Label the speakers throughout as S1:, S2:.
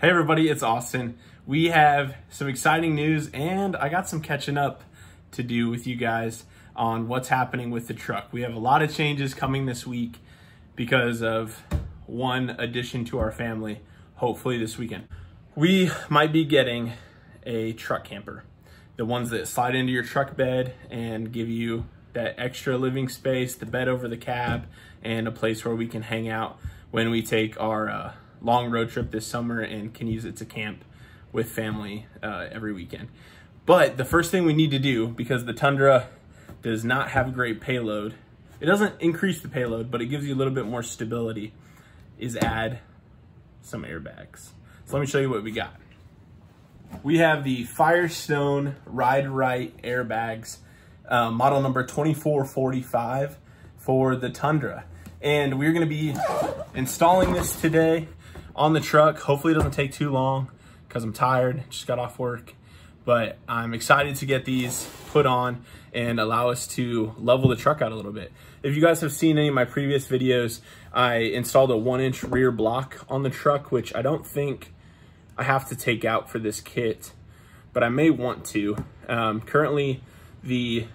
S1: Hey everybody, it's Austin. We have some exciting news and I got some catching up to do with you guys on what's happening with the truck. We have a lot of changes coming this week because of one addition to our family, hopefully this weekend. We might be getting a truck camper. The ones that slide into your truck bed and give you that extra living space, the bed over the cab, and a place where we can hang out when we take our uh, long road trip this summer and can use it to camp with family uh, every weekend. But the first thing we need to do, because the Tundra does not have great payload, it doesn't increase the payload, but it gives you a little bit more stability, is add some airbags. So let me show you what we got. We have the Firestone Ride-Rite airbags, uh, model number 2445 for the Tundra. And we're gonna be installing this today on the truck. Hopefully it doesn't take too long because I'm tired, just got off work. But I'm excited to get these put on and allow us to level the truck out a little bit. If you guys have seen any of my previous videos, I installed a one inch rear block on the truck, which I don't think I have to take out for this kit, but I may want to. Um, currently, the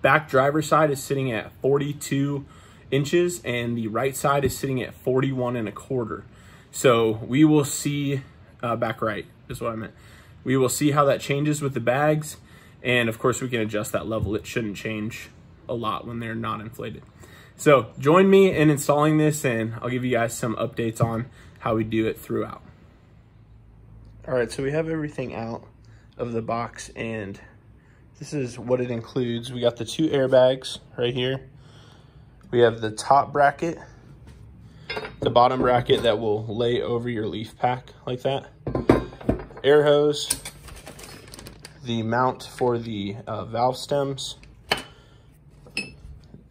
S1: back driver side is sitting at 42 inches and the right side is sitting at 41 and a quarter. So we will see, uh, back right is what I meant. We will see how that changes with the bags. And of course we can adjust that level. It shouldn't change a lot when they're not inflated. So join me in installing this and I'll give you guys some updates on how we do it throughout. All right, so we have everything out of the box and this is what it includes. We got the two airbags right here. We have the top bracket the bottom bracket that will lay over your leaf pack like that. Air hose, the mount for the uh, valve stems.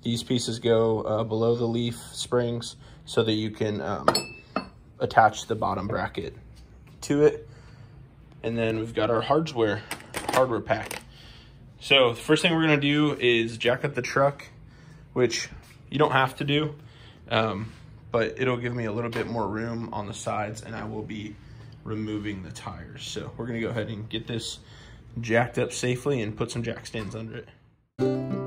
S1: These pieces go uh, below the leaf springs so that you can um, attach the bottom bracket to it. And then we've got our hardware, hardware pack. So the first thing we're gonna do is jack up the truck, which you don't have to do. Um, but it'll give me a little bit more room on the sides and I will be removing the tires. So we're gonna go ahead and get this jacked up safely and put some jack stands under it.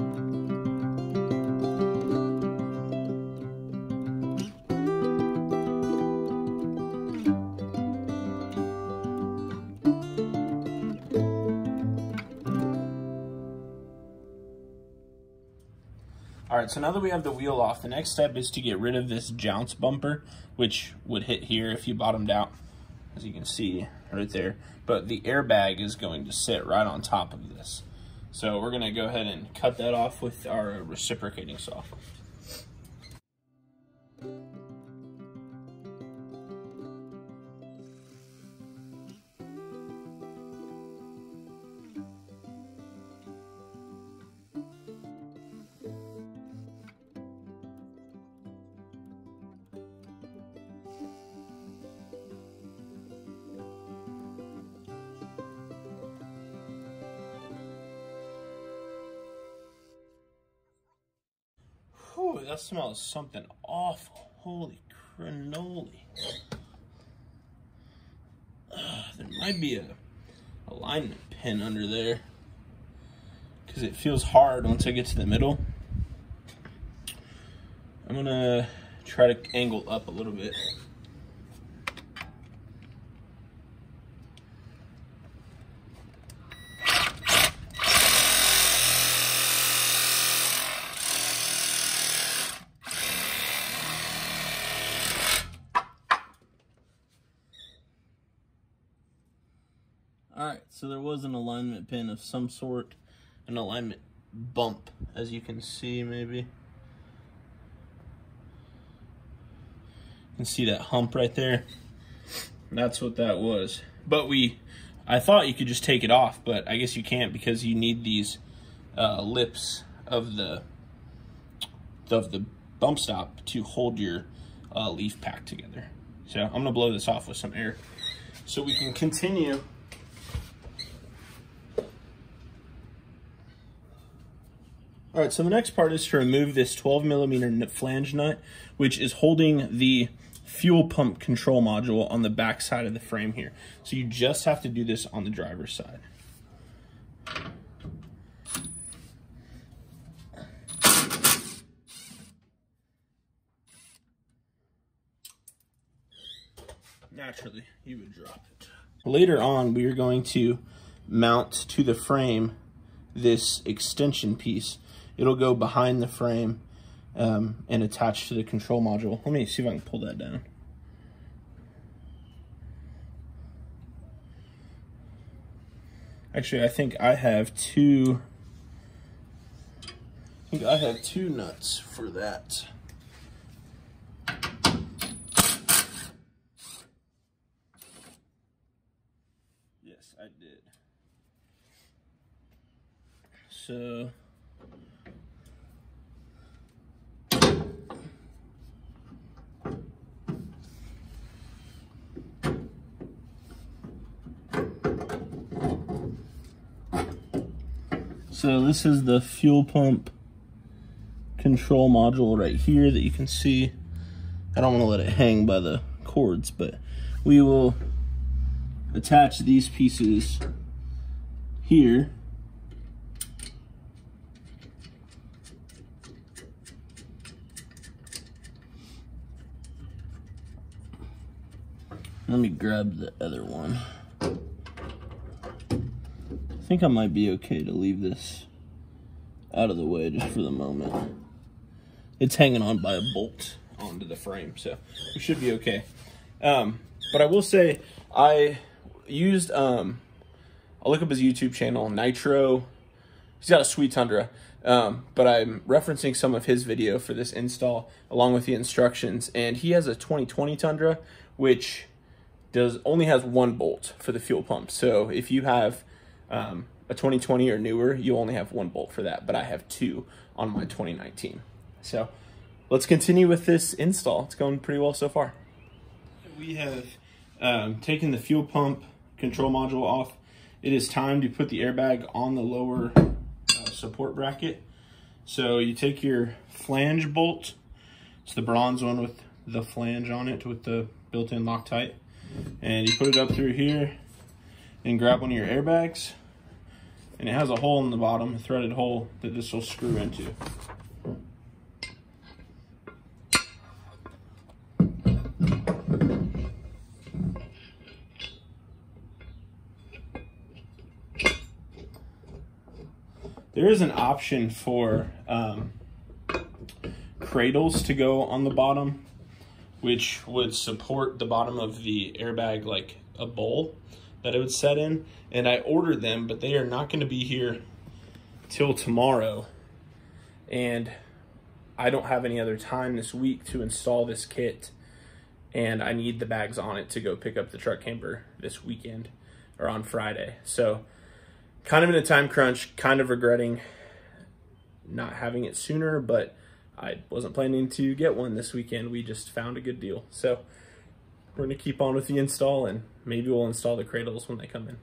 S1: So now that we have the wheel off, the next step is to get rid of this jounce bumper, which would hit here if you bottomed out, as you can see right there. But the airbag is going to sit right on top of this. So we're gonna go ahead and cut that off with our reciprocating saw. Whew, that smells something awful. Holy cannoli. Uh, there might be a alignment pin under there because it feels hard once I get to the middle. I'm gonna try to angle up a little bit. All right, so there was an alignment pin of some sort, an alignment bump, as you can see maybe. You can see that hump right there. That's what that was. But we, I thought you could just take it off, but I guess you can't because you need these uh, lips of the of the bump stop to hold your uh, leaf pack together. So I'm gonna blow this off with some air so we can continue All right, so the next part is to remove this 12 millimeter flange nut, which is holding the fuel pump control module on the back side of the frame here. So you just have to do this on the driver's side. Naturally, you would drop it. Later on, we are going to mount to the frame this extension piece. It'll go behind the frame um, and attach to the control module. Let me see if I can pull that down. Actually, I think I have two, I think I have two nuts for that. Yes, I did. So So this is the fuel pump control module right here that you can see. I don't want to let it hang by the cords, but we will attach these pieces here. Let me grab the other one think I might be okay to leave this out of the way just for the moment. It's hanging on by a bolt onto the frame, so we should be okay. Um, but I will say, I used, um, I'll look up his YouTube channel, Nitro. He's got a sweet Tundra, um, but I'm referencing some of his video for this install along with the instructions. And he has a 2020 Tundra, which does only has one bolt for the fuel pump. So if you have um, a 2020 or newer, you only have one bolt for that, but I have two on my 2019. So let's continue with this install. It's going pretty well so far. We have um, taken the fuel pump control module off. It is time to put the airbag on the lower uh, support bracket. So you take your flange bolt, it's the bronze one with the flange on it with the built-in Loctite, and you put it up through here and grab one of your airbags and it has a hole in the bottom, a threaded hole that this will screw into. There is an option for um, cradles to go on the bottom, which would support the bottom of the airbag like a bowl that it would set in, and I ordered them, but they are not going to be here till tomorrow. And I don't have any other time this week to install this kit, and I need the bags on it to go pick up the truck camper this weekend or on Friday. So, kind of in a time crunch, kind of regretting not having it sooner, but I wasn't planning to get one this weekend. We just found a good deal. So, we're going to keep on with the install and maybe we'll install the cradles when they come in.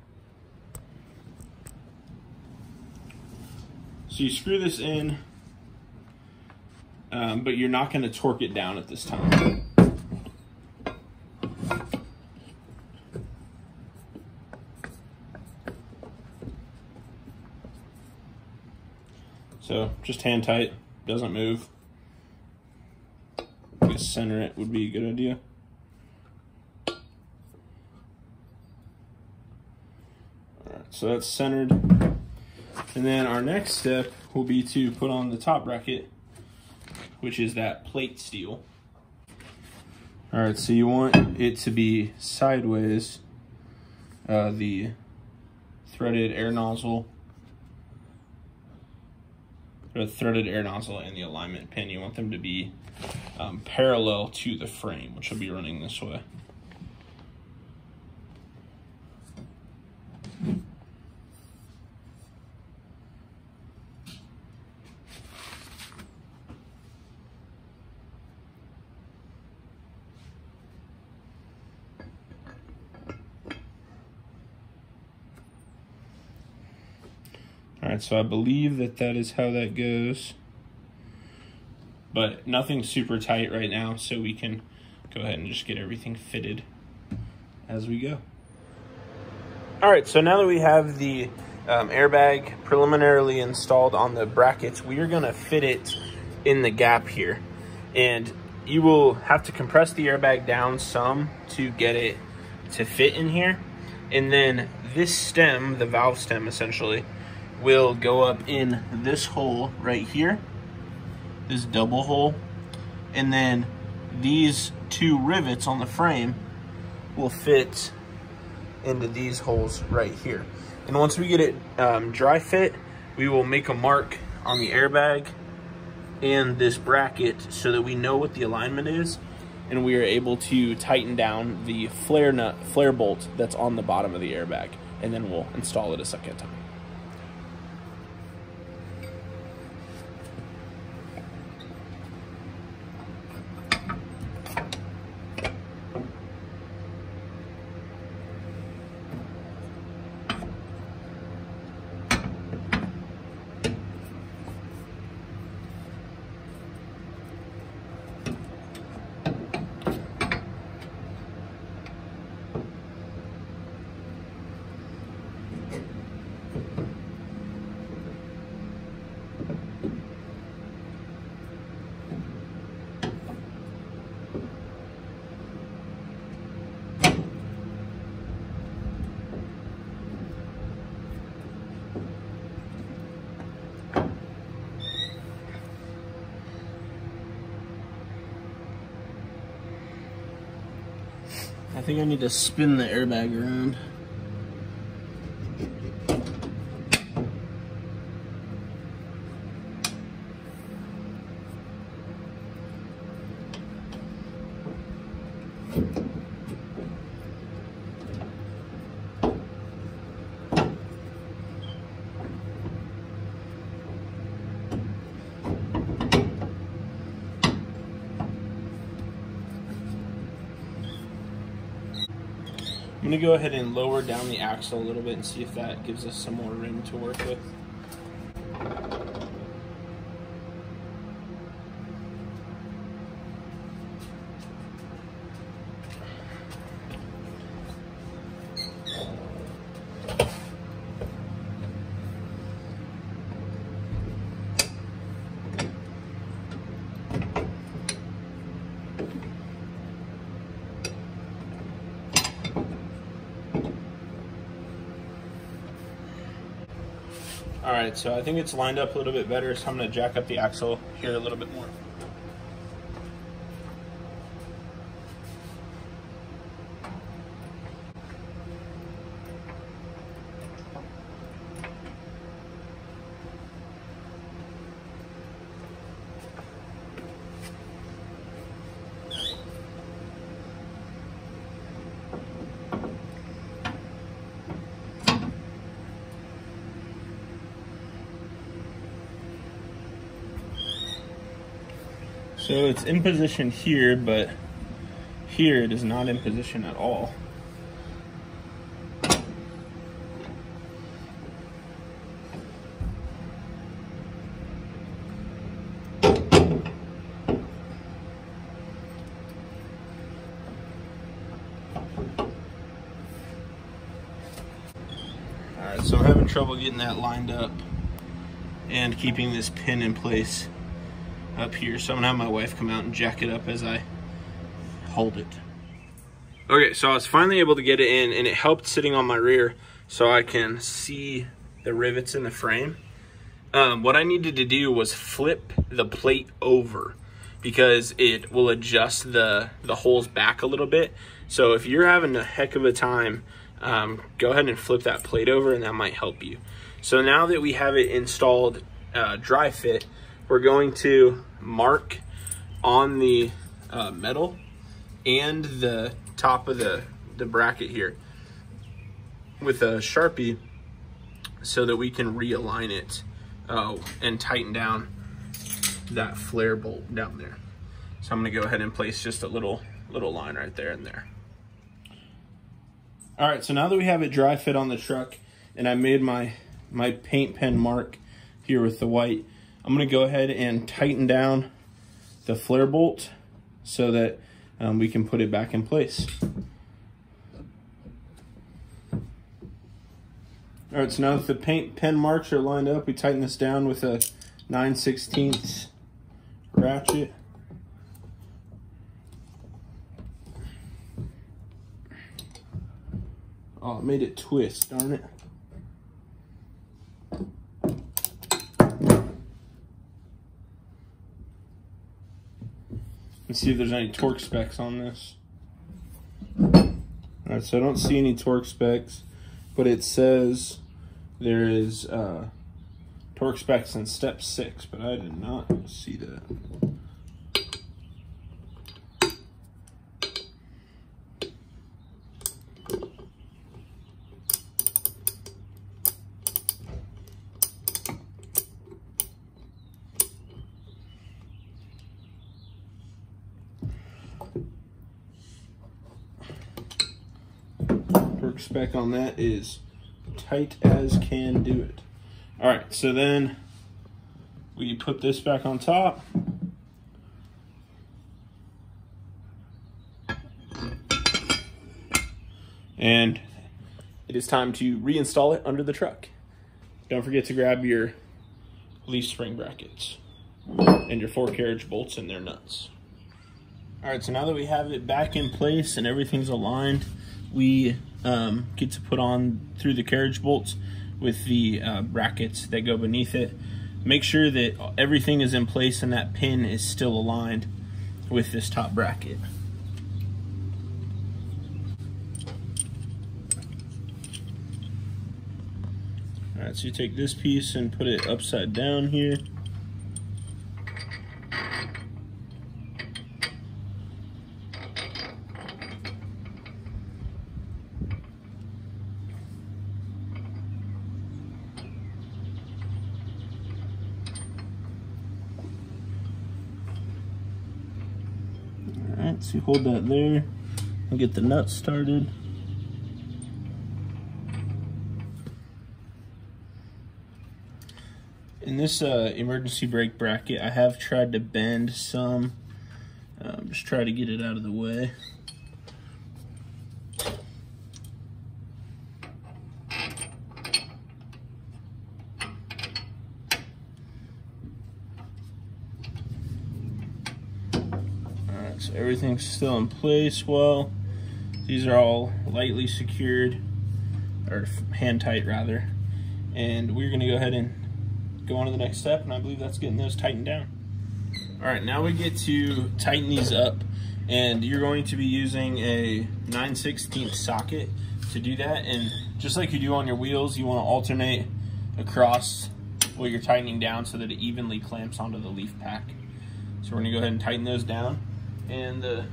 S1: So you screw this in, um, but you're not going to torque it down at this time. So just hand tight, doesn't move. Just center it would be a good idea. So that's centered. And then our next step will be to put on the top bracket, which is that plate steel. All right, so you want it to be sideways, uh, the threaded air nozzle, the threaded air nozzle and the alignment pin, you want them to be um, parallel to the frame, which will be running this way. Right, so I believe that that is how that goes. But nothing super tight right now, so we can go ahead and just get everything fitted as we go. All right, so now that we have the um, airbag preliminarily installed on the brackets, we are gonna fit it in the gap here. And you will have to compress the airbag down some to get it to fit in here. And then this stem, the valve stem essentially, will go up in this hole right here, this double hole. And then these two rivets on the frame will fit into these holes right here. And once we get it um, dry fit, we will make a mark on the airbag and this bracket so that we know what the alignment is and we are able to tighten down the flare nut flare bolt that's on the bottom of the airbag and then we'll install it a second time. I think I need to spin the airbag around. I'm gonna go ahead and lower down the axle a little bit and see if that gives us some more room to work with. All right, so I think it's lined up a little bit better, so I'm gonna jack up the axle here a little bit more. So it's in position here, but here it is not in position at all. Alright, so I'm having trouble getting that lined up and keeping this pin in place up here. So I'm gonna have my wife come out and jack it up as I hold it. Okay, so I was finally able to get it in and it helped sitting on my rear so I can see the rivets in the frame. Um, what I needed to do was flip the plate over because it will adjust the, the holes back a little bit. So if you're having a heck of a time, um, go ahead and flip that plate over and that might help you. So now that we have it installed uh, dry fit, we're going to mark on the uh, metal and the top of the, the bracket here with a Sharpie so that we can realign it uh, and tighten down that flare bolt down there. So I'm gonna go ahead and place just a little, little line right there and there. All right, so now that we have it dry fit on the truck and I made my, my paint pen mark here with the white, I'm gonna go ahead and tighten down the flare bolt so that um, we can put it back in place. All right, so now that the paint pen marks are lined up, we tighten this down with a 9 16 ratchet. Oh, it made it twist, darn it. Let's see if there's any torque specs on this. All right, so I don't see any torque specs, but it says there is uh, torque specs in step six, but I did not see that. Torque spec on that is tight as can do it. All right, so then we put this back on top. And it is time to reinstall it under the truck. Don't forget to grab your leaf spring brackets and your four carriage bolts and their nuts. All right, so now that we have it back in place and everything's aligned, we um, get to put on through the carriage bolts with the uh, brackets that go beneath it. Make sure that everything is in place and that pin is still aligned with this top bracket. All right, so you take this piece and put it upside down here. All right, so you hold that there and get the nut started. In this uh, emergency brake bracket, I have tried to bend some, um, just try to get it out of the way. So everything's still in place well. These are all lightly secured, or hand tight rather. And we're gonna go ahead and go on to the next step, and I believe that's getting those tightened down. All right, now we get to tighten these up, and you're going to be using a 9 16 socket to do that. And just like you do on your wheels, you wanna alternate across what you're tightening down so that it evenly clamps onto the leaf pack. So we're gonna go ahead and tighten those down and the,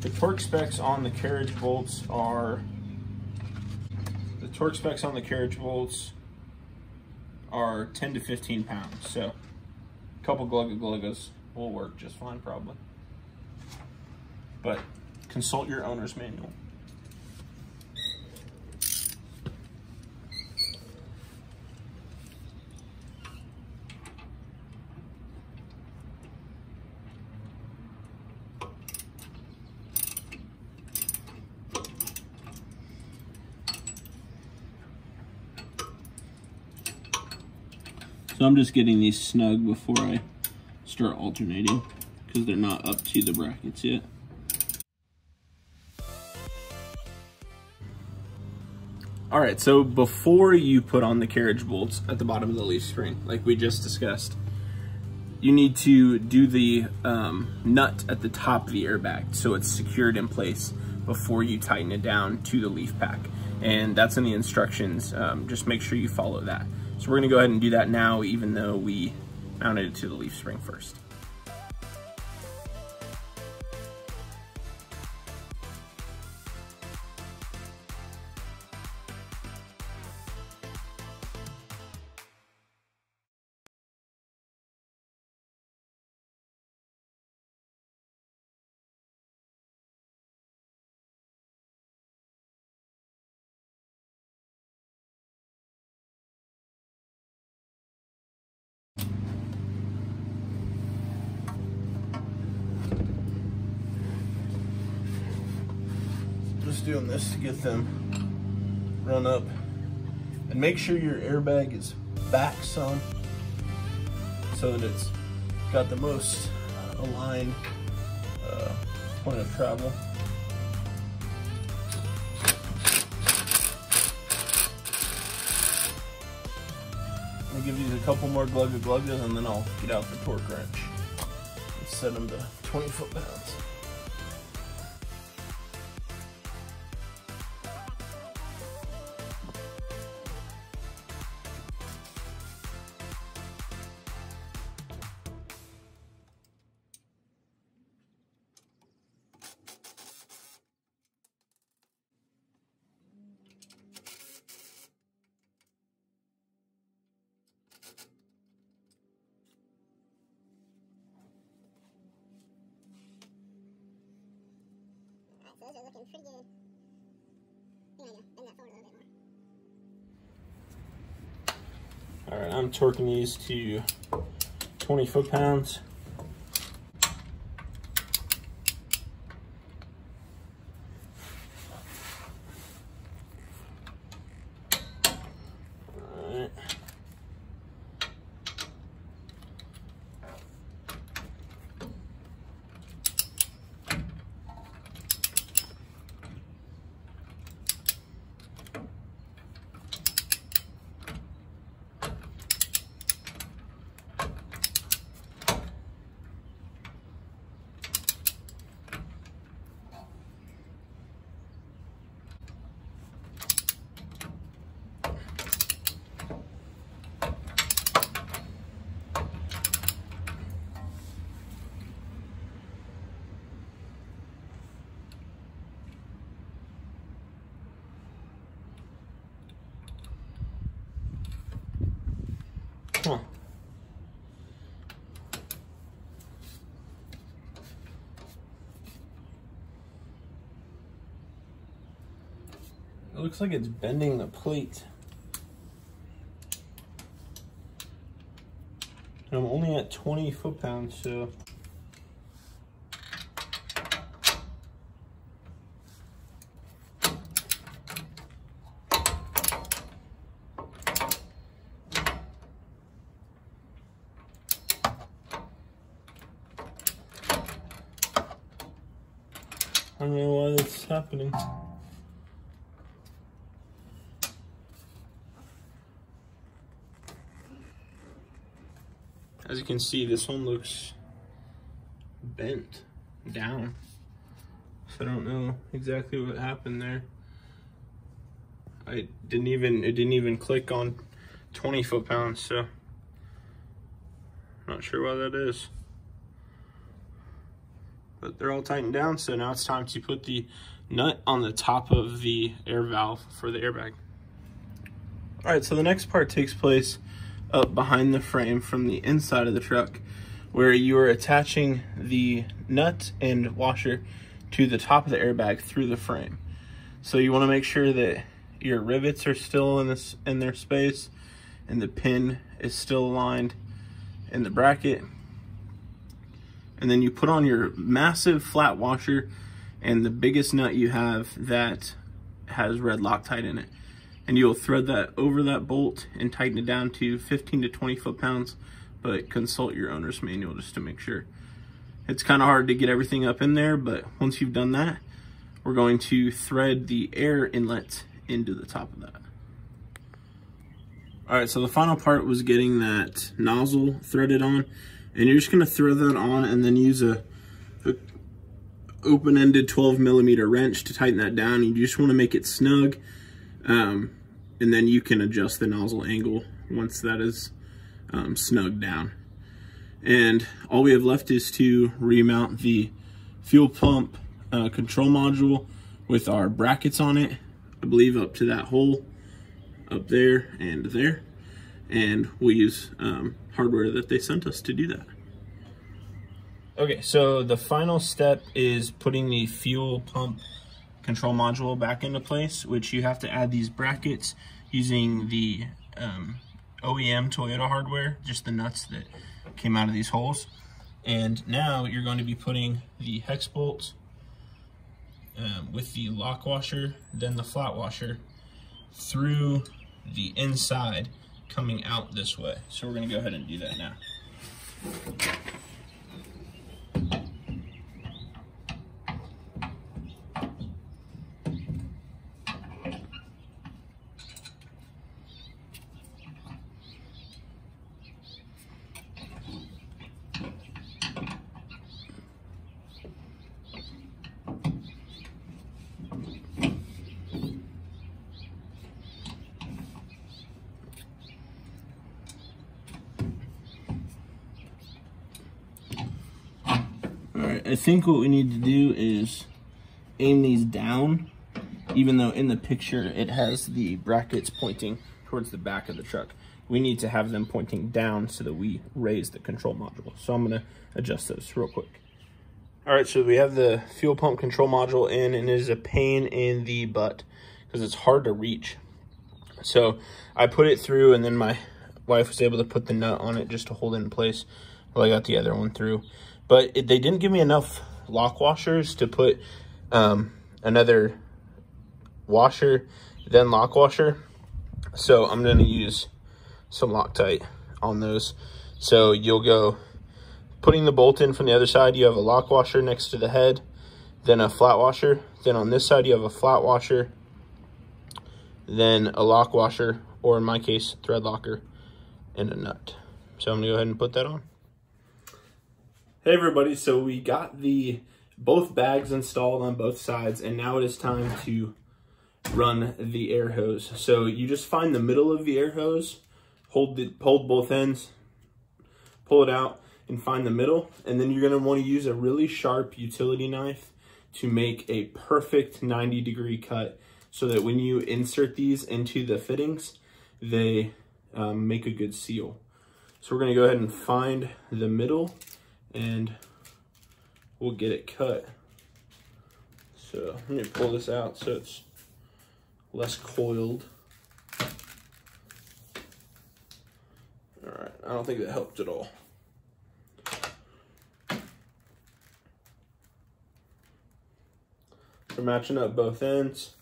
S1: the torque specs on the carriage bolts are the torque specs on the carriage bolts are 10 to 15 pounds. So a couple glugga gluggas will work just fine probably. But consult your owner's manual So I'm just getting these snug before I start alternating because they're not up to the brackets yet. All right, so before you put on the carriage bolts at the bottom of the leaf spring, like we just discussed, you need to do the um, nut at the top of the airbag so it's secured in place before you tighten it down to the leaf pack. And that's in the instructions, um, just make sure you follow that. So we're gonna go ahead and do that now, even though we mounted it to the leaf spring first. Just doing this to get them run up. And make sure your airbag is back some so that it's got the most aligned uh, point of travel. Gonna give these a couple more glugga gluggas and then I'll get out the torque wrench and set them to 20 foot pounds.
S2: Those are looking pretty good. You know, bend that forward a little bit
S1: more. All right, I'm torquing these to 20 foot-pounds. Huh. It looks like it's bending the plate. And I'm only at 20 foot-pounds, so I don't know why this is happening. As you can see, this one looks bent down. So I don't know exactly what happened there. I didn't even, it didn't even click on 20 foot-pounds, so not sure why that is but they're all tightened down. So now it's time to put the nut on the top of the air valve for the airbag. All right, so the next part takes place up behind the frame from the inside of the truck where you are attaching the nut and washer to the top of the airbag through the frame. So you wanna make sure that your rivets are still in this in their space and the pin is still aligned in the bracket and then you put on your massive flat washer and the biggest nut you have that has red Loctite in it. And you'll thread that over that bolt and tighten it down to 15 to 20 foot-pounds, but consult your owner's manual just to make sure. It's kind of hard to get everything up in there, but once you've done that, we're going to thread the air inlet into the top of that. All right, so the final part was getting that nozzle threaded on. And you're just gonna throw that on and then use a, a open-ended 12 millimeter wrench to tighten that down. You just wanna make it snug. Um, and then you can adjust the nozzle angle once that is um, snug down. And all we have left is to remount the fuel pump uh, control module with our brackets on it, I believe up to that hole up there and there and we'll use um, hardware that they sent us to do that. Okay, so the final step is putting the fuel pump control module back into place, which you have to add these brackets using the um, OEM Toyota hardware, just the nuts that came out of these holes. And now you're going to be putting the hex bolts um, with the lock washer, then the flat washer through the inside coming out this way. So we're gonna go ahead and do that now. I think what we need to do is aim these down, even though in the picture it has the brackets pointing towards the back of the truck. We need to have them pointing down so that we raise the control module. So I'm gonna adjust those real quick. All right, so we have the fuel pump control module in and it is a pain in the butt because it's hard to reach. So I put it through and then my wife was able to put the nut on it just to hold it in place while I got the other one through. But it, they didn't give me enough lock washers to put um, another washer, then lock washer. So I'm gonna use some Loctite on those. So you'll go putting the bolt in from the other side, you have a lock washer next to the head, then a flat washer. Then on this side, you have a flat washer, then a lock washer, or in my case, thread locker, and a nut. So I'm gonna go ahead and put that on. Hey everybody, so we got the both bags installed on both sides and now it is time to run the air hose. So you just find the middle of the air hose, hold the hold both ends, pull it out and find the middle and then you're going to want to use a really sharp utility knife to make a perfect 90 degree cut so that when you insert these into the fittings, they um, make a good seal. So we're going to go ahead and find the middle and we'll get it cut. So let me pull this out so it's less coiled. All right, I don't think that helped at all. We're matching up both ends.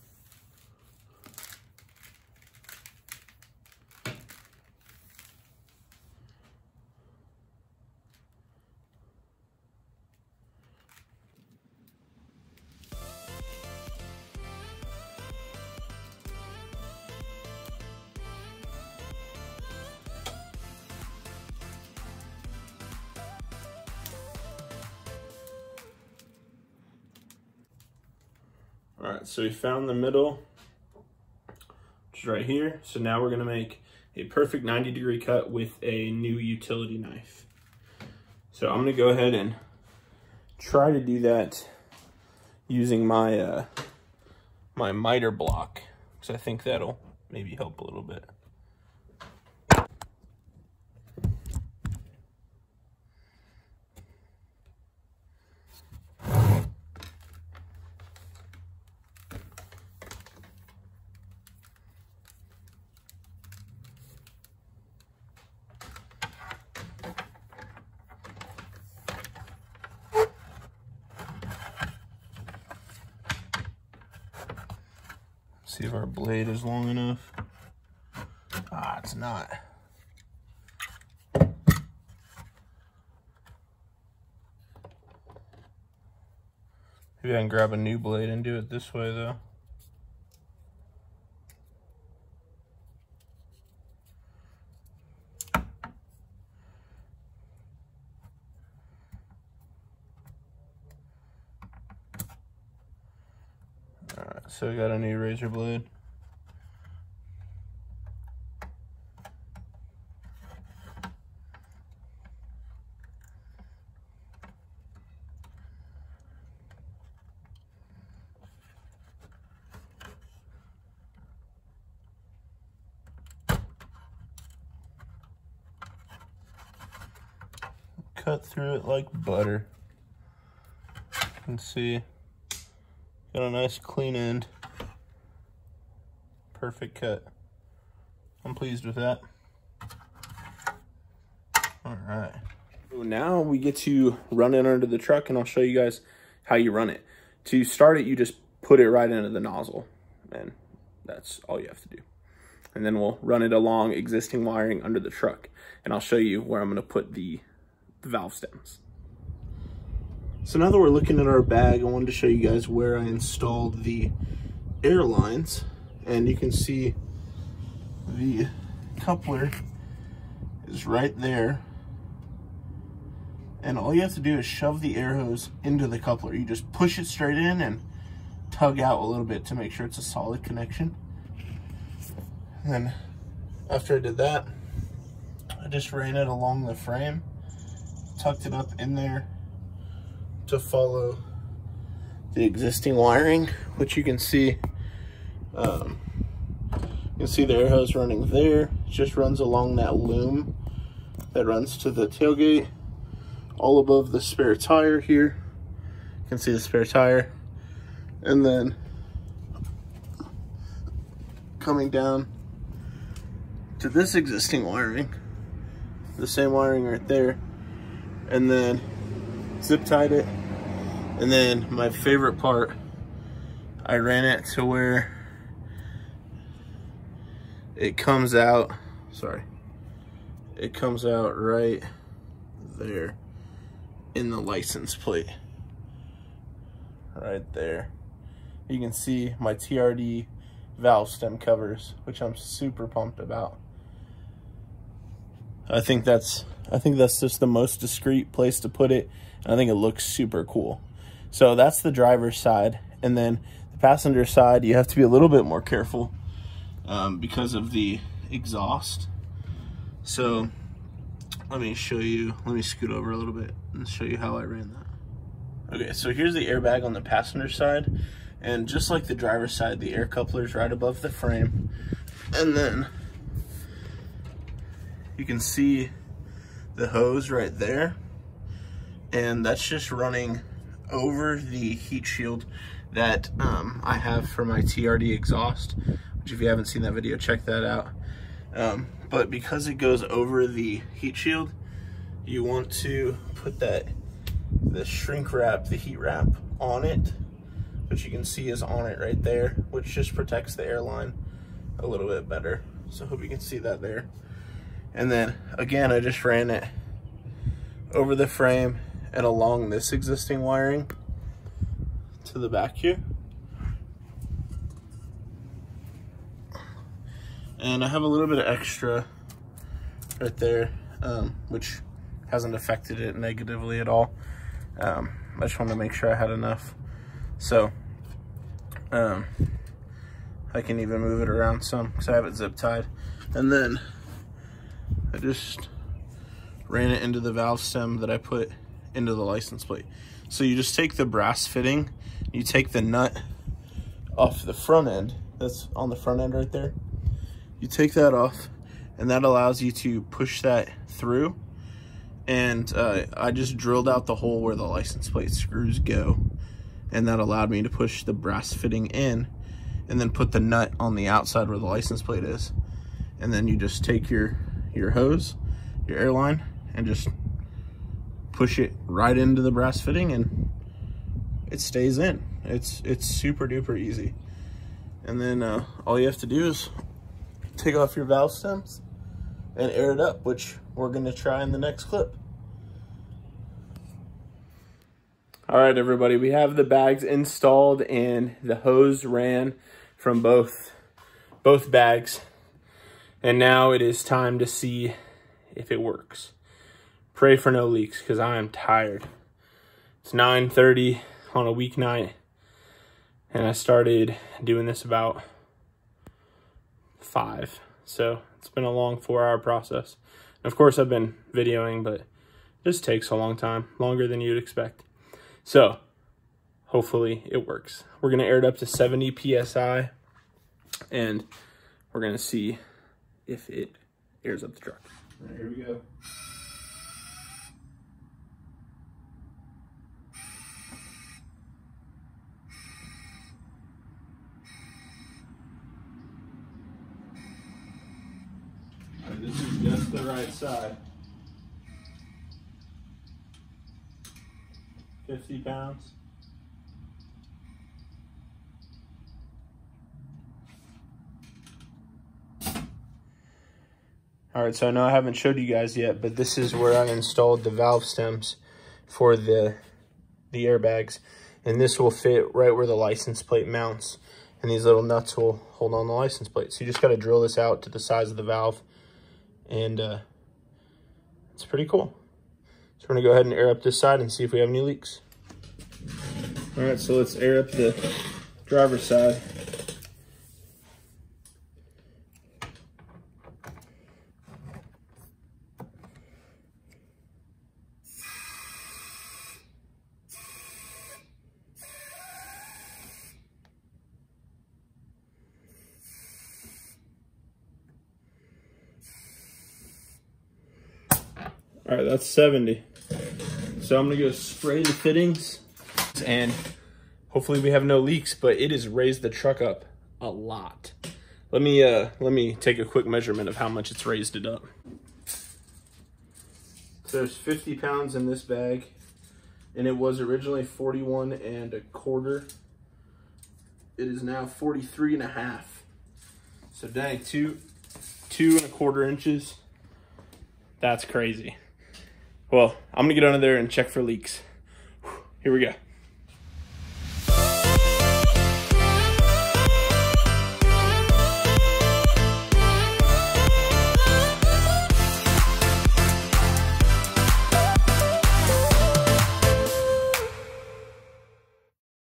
S1: So we found the middle, which is right here. So now we're gonna make a perfect 90 degree cut with a new utility knife. So I'm gonna go ahead and try to do that using my uh, my miter block, because I think that'll maybe help a little bit. See if our blade is long enough. Ah, it's not. Maybe I can grab a new blade and do it this way though. Alright, so we got a new razor blade. Cut through it like butter. Can see Got a nice clean end. Perfect cut. I'm pleased with that. All right. Now we get to run it under the truck and I'll show you guys how you run it. To start it, you just put it right into the nozzle. And that's all you have to do. And then we'll run it along existing wiring under the truck. And I'll show you where I'm gonna put the, the valve stems. So now that we're looking at our bag, I wanted to show you guys where I installed the air lines. And you can see the coupler is right there. And all you have to do is shove the air hose into the coupler. You just push it straight in and tug out a little bit to make sure it's a solid connection. And then after I did that, I just ran it along the frame, tucked it up in there to follow the existing wiring, which you can see, um, you can see the air hose running there. It just runs along that loom that runs to the tailgate, all above the spare tire here. You can see the spare tire. And then coming down to this existing wiring, the same wiring right there, and then zip tied it. And then my favorite part, I ran it to where it comes out, sorry, it comes out right there in the license plate. Right there. You can see my TRD valve stem covers, which I'm super pumped about. I think that's I think that's just the most discreet place to put it. And I think it looks super cool. So that's the driver's side. And then the passenger side, you have to be a little bit more careful um, because of the exhaust. So let me show you, let me scoot over a little bit and show you how I ran that. Okay, so here's the airbag on the passenger side. And just like the driver's side, the air coupler is right above the frame. And then you can see the hose right there. And that's just running over the heat shield that um, I have for my TRD exhaust, which if you haven't seen that video, check that out. Um, but because it goes over the heat shield, you want to put that, the shrink wrap, the heat wrap on it, which you can see is on it right there, which just protects the airline a little bit better. So hope you can see that there. And then again, I just ran it over the frame and along this existing wiring to the back here. And I have a little bit of extra right there, um, which hasn't affected it negatively at all. Um, I just wanted to make sure I had enough. So, um, I can even move it around some because I have it zip tied. And then I just ran it into the valve stem that I put into the license plate. So you just take the brass fitting, you take the nut off the front end, that's on the front end right there. You take that off and that allows you to push that through. And uh, I just drilled out the hole where the license plate screws go. And that allowed me to push the brass fitting in and then put the nut on the outside where the license plate is. And then you just take your, your hose, your airline, and just push it right into the brass fitting and it stays in. It's it's super duper easy. And then uh, all you have to do is take off your valve stems and air it up, which we're gonna try in the next clip. All right, everybody, we have the bags installed and the hose ran from both, both bags. And now it is time to see if it works. Pray for no leaks because I am tired. It's 9.30 on a weeknight and I started doing this about 5. So it's been a long four hour process. And of course I've been videoing, but this takes a long time, longer than you'd expect. So hopefully it works. We're going to air it up to 70 PSI and we're going to see if it airs up the truck. Here we go. the right side. 50 pounds. All right, so I know I haven't showed you guys yet, but this is where I installed the valve stems for the, the airbags. And this will fit right where the license plate mounts. And these little nuts will hold on the license plate. So you just got to drill this out to the size of the valve. And uh, it's pretty cool. So we're to go ahead and air up this side and see if we have any leaks. All right, so let's air up the driver's side. Right, that's 70. So I'm gonna go spray the fittings and hopefully we have no leaks, but it has raised the truck up a lot. Let me uh let me take a quick measurement of how much it's raised it up. So there's 50 pounds in this bag and it was originally 41 and a quarter. It is now 43 and a half. So dang, two, two and a quarter inches. That's crazy. Well, I'm gonna get under there and check for leaks. Here we go.